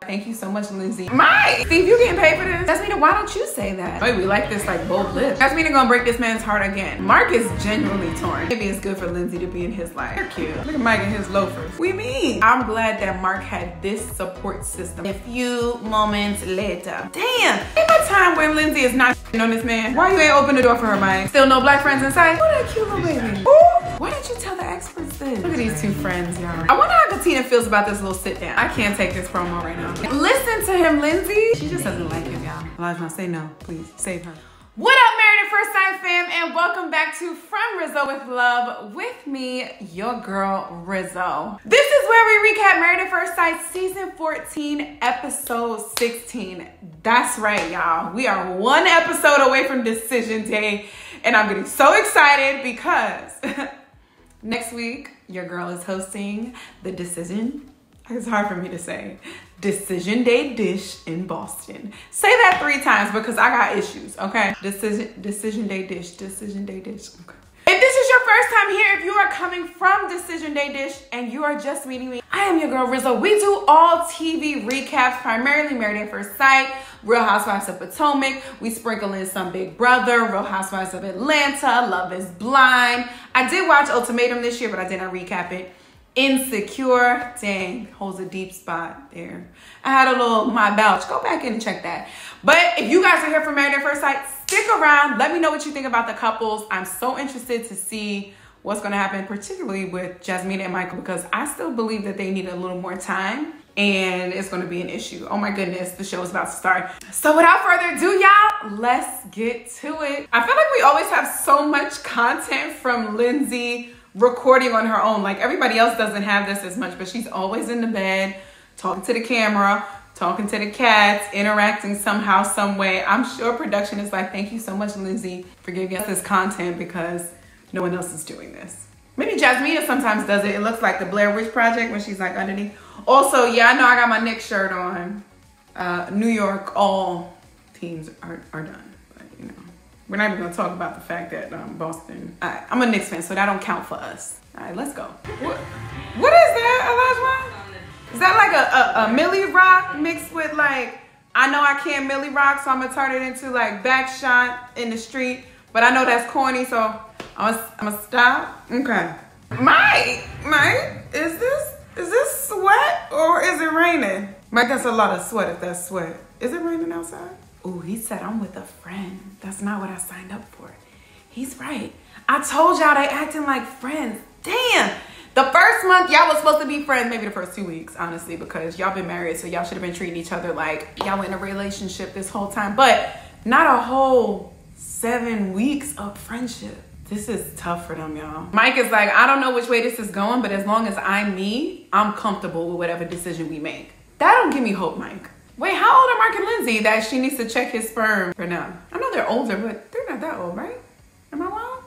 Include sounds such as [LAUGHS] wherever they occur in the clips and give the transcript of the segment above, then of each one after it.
Thank you so much, Lindsey. Mike, Steve, you getting paid for this? Jasmina, why don't you say that? Wait, we like this like bold lip. Jasmina gonna break this man's heart again. Mark is genuinely torn. Maybe it's good for Lindsey to be in his life. They're cute. Look at Mike and his loafers. We mean. I'm glad that Mark had this support system. A few moments later. Damn, ain't no time when Lindsey is not on this man. Why you ain't open the door for her, Mike? Still no black friends inside? At that cute little baby. Ooh. Why didn't you tell the experts this? Look at these two friends, y'all. I wonder how Katina feels about this little sit down. I can't take this promo right now. Listen to him, Lindsey. She just doesn't like him, y'all. Elijah, say no, please. Save her. What up, Married at First Sight fam, and welcome back to From Rizzo with Love with me, your girl, Rizzo. This is where we recap Married at First Sight Season 14, Episode 16. That's right, y'all. We are one episode away from Decision Day, and I'm getting so excited because [LAUGHS] next week, your girl is hosting the Decision it's hard for me to say. Decision Day Dish in Boston. Say that three times because I got issues, okay? Decision Decision Day Dish, Decision Day Dish. Okay. If this is your first time here, if you are coming from Decision Day Dish and you are just meeting me, am your girl Rizzo. We do all TV recaps, primarily Married at First Sight, Real Housewives of Potomac. We sprinkle in some Big Brother, Real Housewives of Atlanta, Love is Blind. I did watch Ultimatum this year, but I did not recap it. Insecure, dang, holds a deep spot there. I had a little my belch. Go back in and check that. But if you guys are here for Married at First Sight, stick around. Let me know what you think about the couples. I'm so interested to see what's going to happen, particularly with Jasmine and Michael, because I still believe that they need a little more time and it's going to be an issue. Oh my goodness, the show is about to start. So without further ado, y'all, let's get to it. I feel like we always have so much content from Lindsey recording on her own. Like everybody else doesn't have this as much, but she's always in the bed, talking to the camera, talking to the cats, interacting somehow, some way. I'm sure production is like, thank you so much, Lindsey, for giving us this content because no one else is doing this. Maybe Jasmina sometimes does it. It looks like the Blair Witch Project when she's like underneath. Also, yeah, I know I got my Knicks shirt on. Uh, New York, all teams are, are done. You know, We're not even gonna talk about the fact that um, Boston. I, I'm a Knicks fan, so that don't count for us. All right, let's go. What, what is that, Elijah? Is that like a, a, a Millie Rock mixed with like, I know I can't Millie Rock, so I'm gonna turn it into like back shot in the street. But I know that's corny, so I'm gonna, stop. Okay. Mike, Mike, is this, is this sweat or is it raining? Mike, that's a lot of sweat if that's sweat. Is it raining outside? Oh, he said I'm with a friend. That's not what I signed up for. He's right. I told y'all they acting like friends. Damn. The first month, y'all was supposed to be friends, maybe the first two weeks, honestly, because y'all been married, so y'all should have been treating each other like y'all in a relationship this whole time. But not a whole seven weeks of friendship. This is tough for them, y'all. Mike is like, I don't know which way this is going, but as long as I'm me, I'm comfortable with whatever decision we make. That don't give me hope, Mike. Wait, how old are Mark and Lindsey that she needs to check his sperm for now? I know they're older, but they're not that old, right? Am I wrong?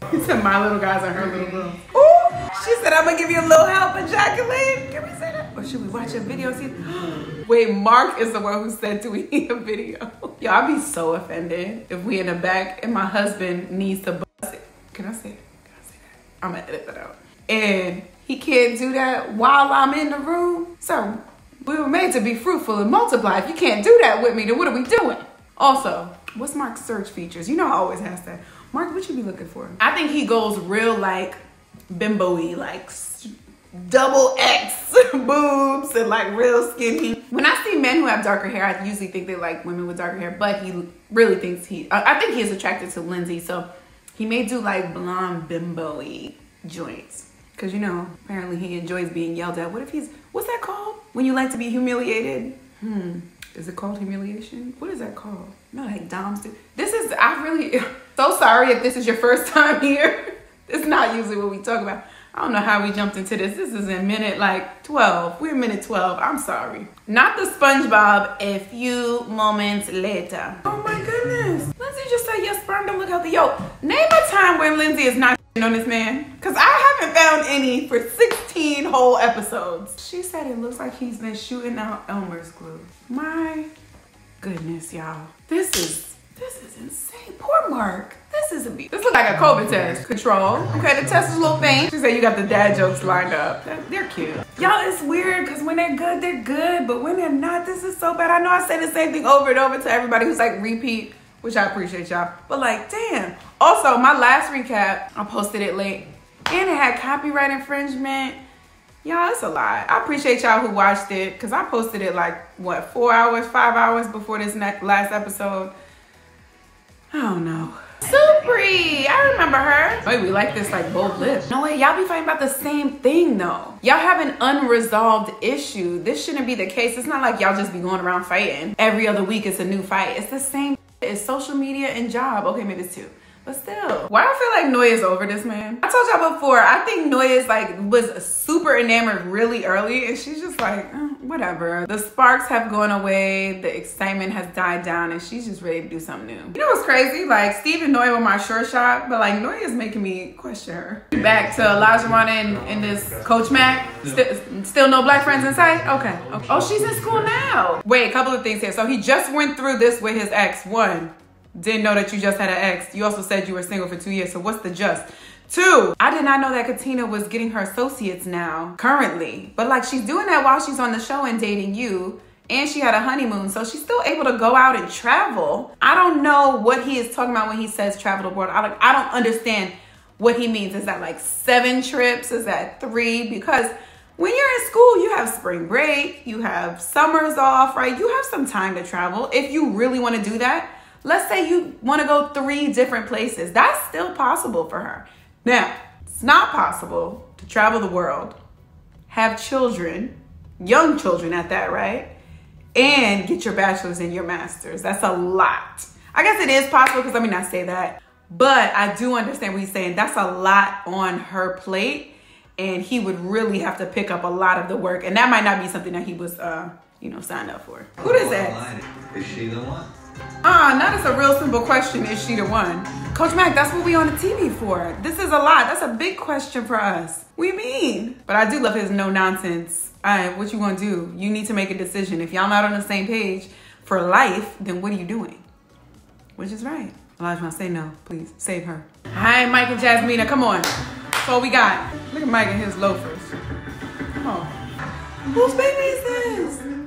[LAUGHS] He said my little guys are her little girls. Ooh, she said I'm gonna give you a little help ejaculate. Can we say that? Or should we watch a video? See? [GASPS] Wait, Mark is the one who said do we need a video? [LAUGHS] Yo, I'd be so offended if we in the back and my husband needs to. Can I say it? Can I say that? I'm gonna edit that out. And he can't do that while I'm in the room. So we were made to be fruitful and multiply. If you can't do that with me, then what are we doing? Also, what's Mark's search features? You know I always ask that. Mark, what you be looking for? I think he goes real like bimbo-y, like double X [LAUGHS] boobs and like real skinny. When I see men who have darker hair, I usually think they like women with darker hair, but he really thinks he, I think he is attracted to Lindsey. So he may do like blonde bimbo-y joints. Cause you know, apparently he enjoys being yelled at. What if he's, what's that called? When you like to be humiliated? Hmm, is it called humiliation? What is that called? No, like Doms do. This is, I really, [LAUGHS] so sorry if this is your first time [LAUGHS] here. it's not usually what we talk about. I don't know how we jumped into this. This is in minute like 12. We're minute 12. I'm sorry. Not the SpongeBob a few moments later. Oh my goodness. Just said your sperm don't look healthy. Yo, name a time when Lindsey is not on this man? Because I haven't found any for 16 whole episodes. She said it looks like he's been shooting out Elmer's glue. My goodness, y'all. This is, this is insane. Poor Mark. This this is a beat. This looks like a oh, COVID test. Control. Okay, the test is a little faint. She said you got the dad jokes lined up. They're cute. Y'all, it's weird because when they're good, they're good. But when they're not, this is so bad. I know I say the same thing over and over to everybody who's like repeat, which I appreciate y'all. But like, damn. Also, my last recap, I posted it late. And it had copyright infringement. Y'all, it's a lot. I appreciate y'all who watched it because I posted it like, what, four hours, five hours before this next last episode. I don't know. Supri, I remember her. Wait, we like this like bold lip. No way, y'all be fighting about the same thing though. Y'all have an unresolved issue. This shouldn't be the case. It's not like y'all just be going around fighting. Every other week it's a new fight. It's the same. It's social media and job. Okay, maybe it's two. But still, why I feel like Noi's over this man? I told y'all before, I think Noi's like was super enamored really early and she's just like, eh, whatever. The sparks have gone away, the excitement has died down and she's just ready to do something new. You know what's crazy? Like Steve and Noi were my sure shot, but like Noi's making me question her. Back to Olajuwon and, and this Coach Mac. St still no black friends in sight? Okay. okay. Oh, she's in school now. Wait, a couple of things here. So he just went through this with his ex. One, didn't know that you just had an ex. You also said you were single for two years. So what's the just? Two, I did not know that Katina was getting her associates now, currently. But like she's doing that while she's on the show and dating you. And she had a honeymoon, so she's still able to go out and travel. I don't know what he is talking about when he says travel abroad. I don't, I don't understand what he means. Is that like seven trips? Is that three? Because when you're in school, you have spring break, you have summers off, right? You have some time to travel if you really want to do that. Let's say you want to go three different places. That's still possible for her. Now, it's not possible to travel the world, have children, young children at that, right? And get your bachelor's and your master's. That's a lot. I guess it is possible because let me not say that. But I do understand what he's saying. That's a lot on her plate. And he would really have to pick up a lot of the work. And that might not be something that he was, uh, you know, signed up for. Who does that? Is she the one? Ah, now that's a real simple question. Is she the one? Coach Mac, that's what we on the TV for. This is a lot. That's a big question for us. We mean. But I do love his no nonsense. All right, what you gonna do? You need to make a decision. If y'all not on the same page for life, then what are you doing? Which is right. Elijah, say no, please. Save her. Hi, Mike and Jasmina, come on. That's all we got. Look at Mike and his loafers. Come on. Whose baby is this?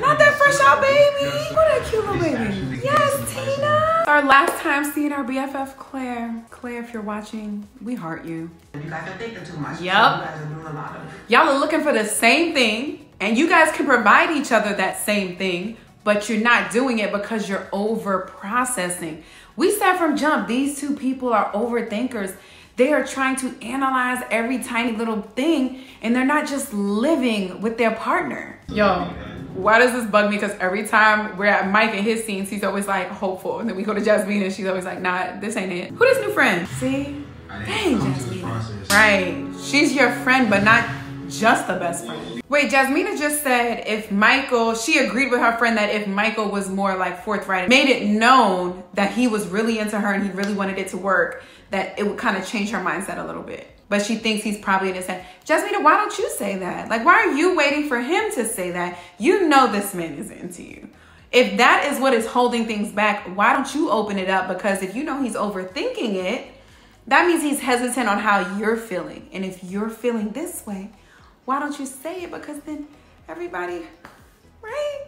Not that fresh out baby. What a cute little baby. Yes, Tina. Our last time seeing our BFF Claire. Claire, if you're watching, we heart you. You guys are thinking too much. Yep. You guys are doing a lot of. Y'all are looking for the same thing, and you guys can provide each other that same thing, but you're not doing it because you're over processing. We said from jump, these two people are overthinkers. They are trying to analyze every tiny little thing, and they're not just living with their partner. Yo, why does this bug me? Because every time we're at Mike and his scenes, he's always like hopeful. And then we go to Jasmine and she's always like, nah, this ain't it. Who this new friend? See? Dang, Jasmine. Right. She's your friend, but not just the best friend. Wait, Jasmina just said if Michael, she agreed with her friend that if Michael was more like forthright, made it known that he was really into her and he really wanted it to work, that it would kind of change her mindset a little bit but she thinks he's probably in his head. Jasmina, why don't you say that? Like, why are you waiting for him to say that? You know this man is into you. If that is what is holding things back, why don't you open it up? Because if you know he's overthinking it, that means he's hesitant on how you're feeling. And if you're feeling this way, why don't you say it? Because then everybody, right?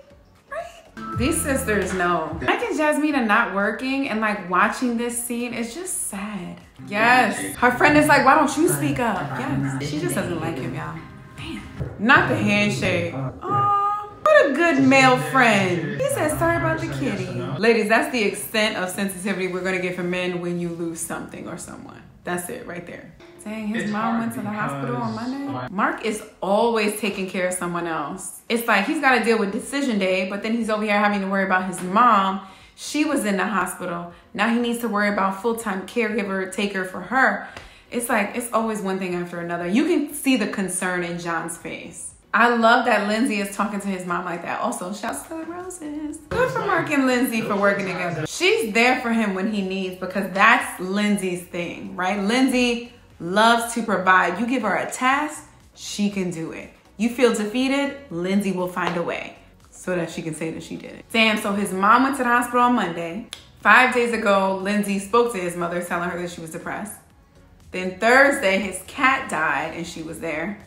These sisters know. Mike and Jasmine are not working and like watching this scene is just sad. Yes. Her friend is like, why don't you speak up? Yes. She just doesn't like him, y'all. Damn. Not the handshake. Oh, what a good male friend. He said, sorry about the kitty. Ladies, that's the extent of sensitivity we're gonna get from men when you lose something or someone. That's it right there. Dang, his mom went to the hospital on Monday. Mark is always taking care of someone else. It's like he's got to deal with decision day, but then he's over here having to worry about his mom. She was in the hospital. Now he needs to worry about full-time caregiver taker for her. It's like it's always one thing after another. You can see the concern in John's face. I love that Lindsey is talking to his mom like that. Also, shouts to the roses. Good for Mark and Lindsey for working together. She's there for him when he needs because that's Lindsey's thing, right? Lindsey loves to provide. You give her a task, she can do it. You feel defeated, Lindsey will find a way so that she can say that she did it. Sam, so his mom went to the hospital on Monday. Five days ago, Lindsey spoke to his mother, telling her that she was depressed. Then Thursday, his cat died and she was there.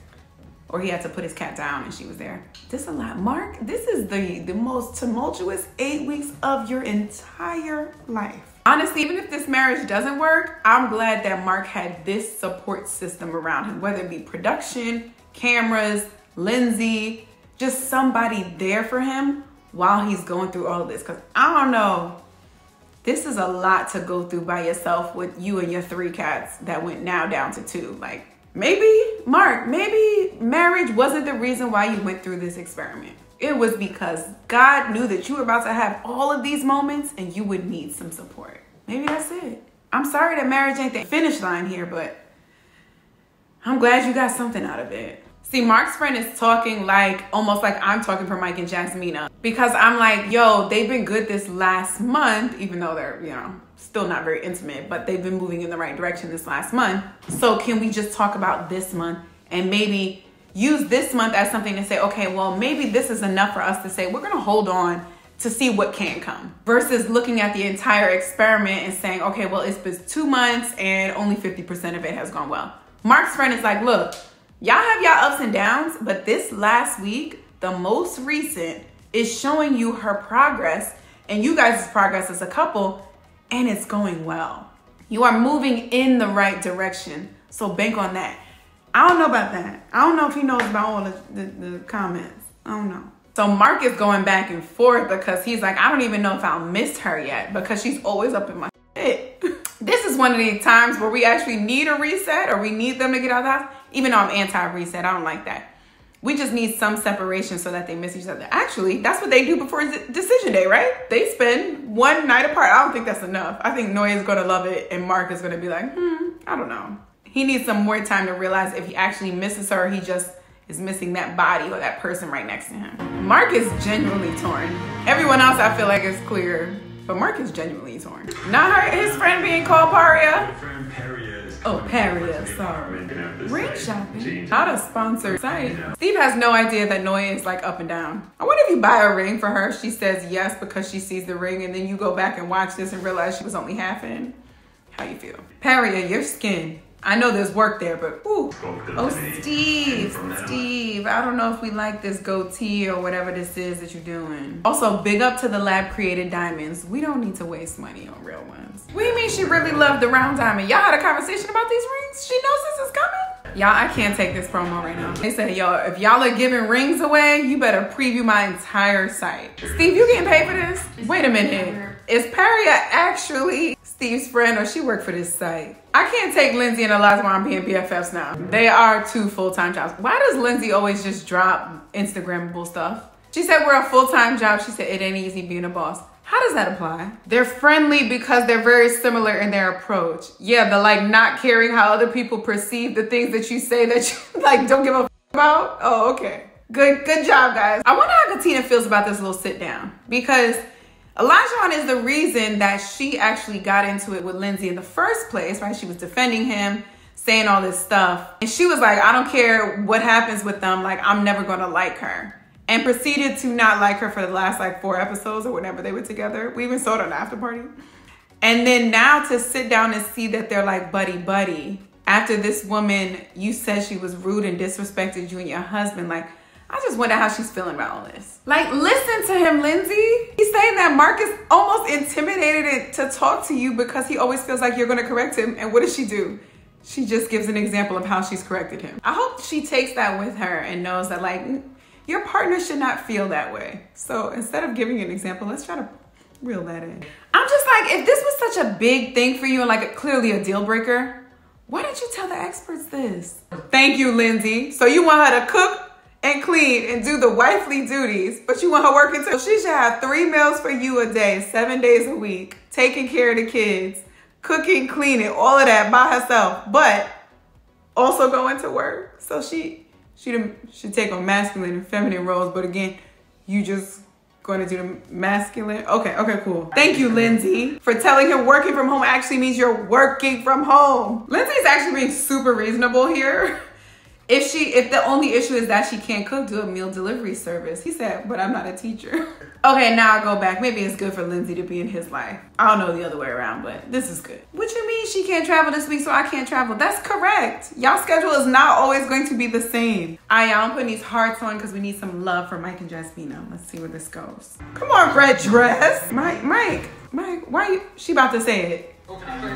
Or he had to put his cat down and she was there. This a lot. Mark, this is the, the most tumultuous eight weeks of your entire life. Honestly, even if this marriage doesn't work, I'm glad that Mark had this support system around him, whether it be production, cameras, Lindsey, just somebody there for him while he's going through all of this. Because I don't know, this is a lot to go through by yourself with you and your three cats that went now down to two. Like, maybe, Mark, maybe marriage wasn't the reason why you went through this experiment. It was because God knew that you were about to have all of these moments and you would need some support. Maybe that's it. I'm sorry that marriage ain't the finish line here, but I'm glad you got something out of it. See, Mark's friend is talking like almost like I'm talking for Mike and Jasmina because I'm like, yo, they've been good this last month, even though they're, you know, still not very intimate, but they've been moving in the right direction this last month. So, can we just talk about this month and maybe use this month as something to say, okay, well, maybe this is enough for us to say we're gonna hold on to see what can come versus looking at the entire experiment and saying, okay, well, it's been two months and only 50% of it has gone well. Mark's friend is like, look, Y'all have y'all ups and downs, but this last week, the most recent, is showing you her progress and you guys' progress as a couple, and it's going well. You are moving in the right direction. So bank on that. I don't know about that. I don't know if he knows about all the, the, the comments. I don't know. So Mark is going back and forth because he's like, I don't even know if I'll miss her yet because she's always up in my shit. [LAUGHS] this is one of the times where we actually need a reset or we need them to get out of the house even though I'm anti-reset, I don't like that. We just need some separation so that they miss each other. Actually, that's what they do before decision day, right? They spend one night apart. I don't think that's enough. I think Noi is gonna love it and Mark is gonna be like, hmm, I don't know. He needs some more time to realize if he actually misses her, he just is missing that body or that person right next to him. Mark is genuinely torn. Everyone else I feel like is clear, but Mark is genuinely torn. Not her, his friend being called Paria. Oh, Paria, sorry. Ring shopping, not a sponsored site. Steve has no idea that Noi is like up and down. I wonder if you buy a ring for her, she says yes because she sees the ring, and then you go back and watch this and realize she was only half in. How you feel? Paria, your skin I know there's work there, but ooh. Oh, Steve, Steve. I don't know if we like this goatee or whatever this is that you're doing. Also, big up to the lab created diamonds. We don't need to waste money on real ones. We mean she really loved the round diamond. Y'all had a conversation about these rings? She knows this is coming? Y'all, I can't take this promo right now. They said, y'all, if y'all are giving rings away, you better preview my entire site. Steve, you getting paid for this? Wait a minute. Is Paria actually Steve's friend or she worked for this site? I can't take Lindsey and Eliza where I'm being BFFs now. They are two full-time jobs. Why does Lindsey always just drop Instagrammable stuff? She said we're a full-time job. She said it ain't easy being a boss. How does that apply? They're friendly because they're very similar in their approach. Yeah, the like not caring how other people perceive the things that you say that you [LAUGHS] like don't give a about. Oh, okay. Good, good job, guys. I wonder how Katina feels about this little sit down because Elijah is the reason that she actually got into it with Lindsey in the first place, right? She was defending him, saying all this stuff. And she was like, I don't care what happens with them. Like, I'm never going to like her. And proceeded to not like her for the last like four episodes or whenever they were together. We even saw it on after party. And then now to sit down and see that they're like buddy buddy. After this woman, you said she was rude and disrespected you and your husband. Like, I just wonder how she's feeling about all this. Like, listen to him, Lindsey. He's saying that Mark is almost intimidated it to talk to you because he always feels like you're going to correct him. And what does she do? She just gives an example of how she's corrected him. I hope she takes that with her and knows that, like, your partner should not feel that way. So instead of giving an example, let's try to reel that in. I'm just like, if this was such a big thing for you and like a, clearly a deal breaker, why didn't you tell the experts this? Thank you, Lindsey. So you want her to cook and clean and do the wifely duties, but you want her working too. She should have three meals for you a day, seven days a week, taking care of the kids, cooking, cleaning, all of that by herself, but also going to work. So she she should take on masculine and feminine roles, but again, you just going to do the masculine. Okay, okay, cool. Thank you, Lindsey, for telling him working from home actually means you're working from home. Lindsey's actually being super reasonable here. [LAUGHS] If she, if the only issue is that she can't cook, do a meal delivery service. He said, but I'm not a teacher. [LAUGHS] okay, now I go back. Maybe it's good for Lindsey to be in his life. I don't know the other way around, but this is good. What you mean she can't travel this week, so I can't travel? That's correct. Y'all schedule is not always going to be the same. I am putting these hearts on because we need some love for Mike and Jasmina. Let's see where this goes. Come on, red dress. Mike, Mike, Mike, why you, she about to say it.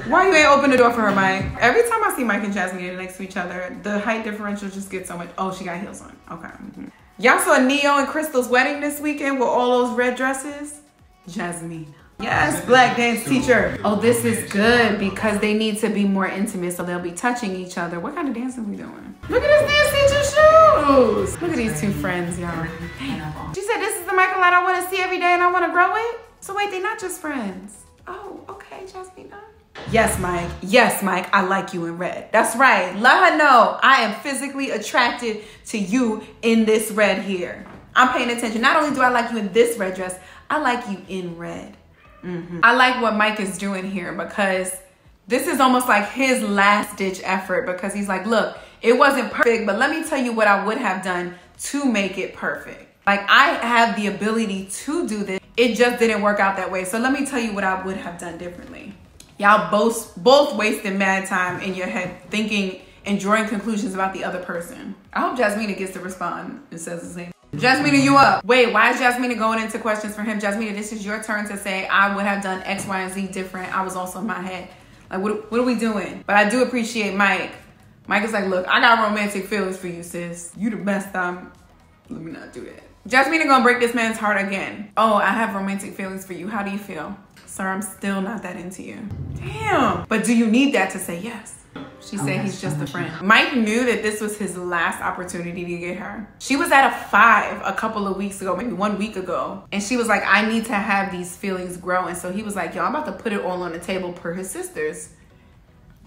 Why you ain't open the door for her, Mike? Every time I see Mike and Jasmine next to each other, the height differential just gets so much. Oh, she got heels on. Okay. mhm. Y'all saw Neo and Crystal's wedding this weekend with all those red dresses? Jasmine. Yes, black dance teacher. Oh, this is good because they need to be more intimate, so they'll be touching each other. What kind of dance are we doing? Look at this dance teacher shoes. Look at these two friends, y'all. She said, "This is the Michael I want to see every day, and I want to grow it." So wait, they're not just friends. Oh, okay, Jasmine. Yes, Mike. Yes, Mike. I like you in red. That's right. Let her know I am physically attracted to you in this red here. I'm paying attention. Not only do I like you in this red dress, I like you in red. Mhm. I like what Mike is doing here because this is almost like his last ditch effort because he's like, look, it wasn't perfect, but let me tell you what I would have done to make it perfect. Like I have the ability to do this. It just didn't work out that way. So let me tell you what I would have done differently. Y'all both both wasting mad time in your head thinking and drawing conclusions about the other person. I hope Jasmina gets to respond and says the same. Jasmina, you up. Wait, why is Jasmina going into questions for him? Jasmina, this is your turn to say, I would have done X, Y, and Z different. I was also in my head. Like, what, what are we doing? But I do appreciate Mike. Mike is like, look, I got romantic feelings for you, sis. You the best time. Let me not do that. Jasmina gonna break this man's heart again. Oh, I have romantic feelings for you. How do you feel? Sir, I'm still not that into you. Damn. But do you need that to say yes? She oh, said he's just a friend. Mike knew that this was his last opportunity to get her. She was at a five a couple of weeks ago, maybe one week ago. And she was like, I need to have these feelings grow. And so he was like, yo, I'm about to put it all on the table per his sisters.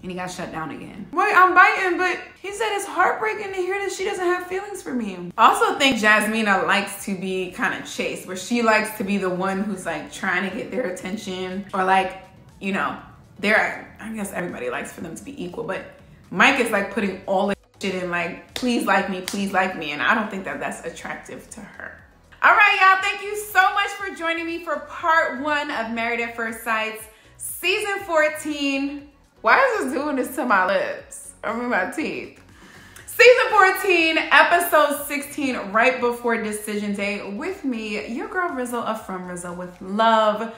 And he got shut down again. Wait, I'm biting, but he said it's heartbreaking to hear that she doesn't have feelings for me. Also think Jasmina likes to be kind of chased, where she likes to be the one who's like trying to get their attention or like, you know, they're, I guess everybody likes for them to be equal, but Mike is like putting all the shit in like, please like me, please like me. And I don't think that that's attractive to her. All right, y'all, thank you so much for joining me for part one of Married at First Sight, season 14. Why is this doing this to my lips? I mean, my teeth. Season 14, episode 16, right before decision day, with me, your girl Rizzo of From Rizzo with Love.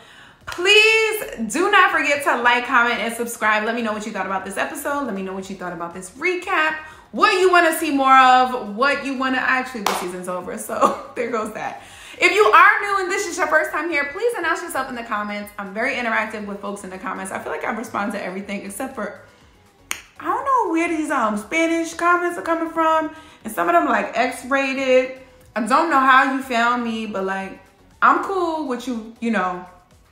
Please do not forget to like, comment, and subscribe. Let me know what you thought about this episode. Let me know what you thought about this recap. What you want to see more of. What you want to actually, the season's over. So [LAUGHS] there goes that. If you are new and this is your first time here, please announce yourself in the comments. I'm very interactive with folks in the comments. I feel like I respond to everything except for I don't know where these um Spanish comments are coming from, and some of them like X-rated. I don't know how you found me, but like I'm cool with you, you know,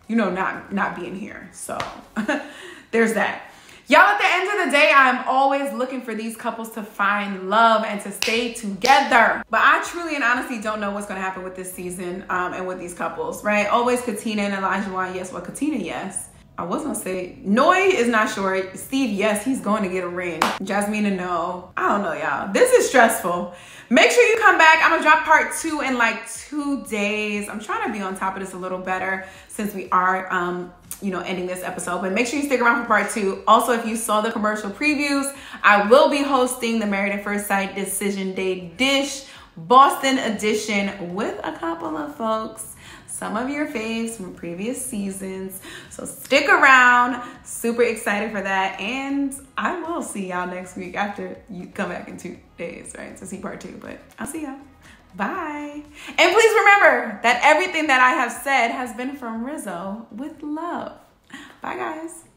you know, not not being here. So [LAUGHS] there's that. Y'all, at the end of the day, I'm always looking for these couples to find love and to stay together. But I truly and honestly don't know what's going to happen with this season um, and with these couples, right? Always Katina and Olajuwon, yes. Well, Katina, yes. I was gonna say Noi is not sure. Steve, yes, he's going to get a ring. Jasmina, no. I don't know, y'all. This is stressful. Make sure you come back. I'm gonna drop part two in like two days. I'm trying to be on top of this a little better since we are, um, you know, ending this episode. But make sure you stick around for part two. Also, if you saw the commercial previews, I will be hosting the Married at First Sight Decision Day Dish Boston edition with a couple of folks some of your faves from previous seasons. So stick around. Super excited for that. And I will see y'all next week after you come back in two days, right? To see part two. But I'll see y'all. Bye. And please remember that everything that I have said has been from Rizzo with love. Bye, guys.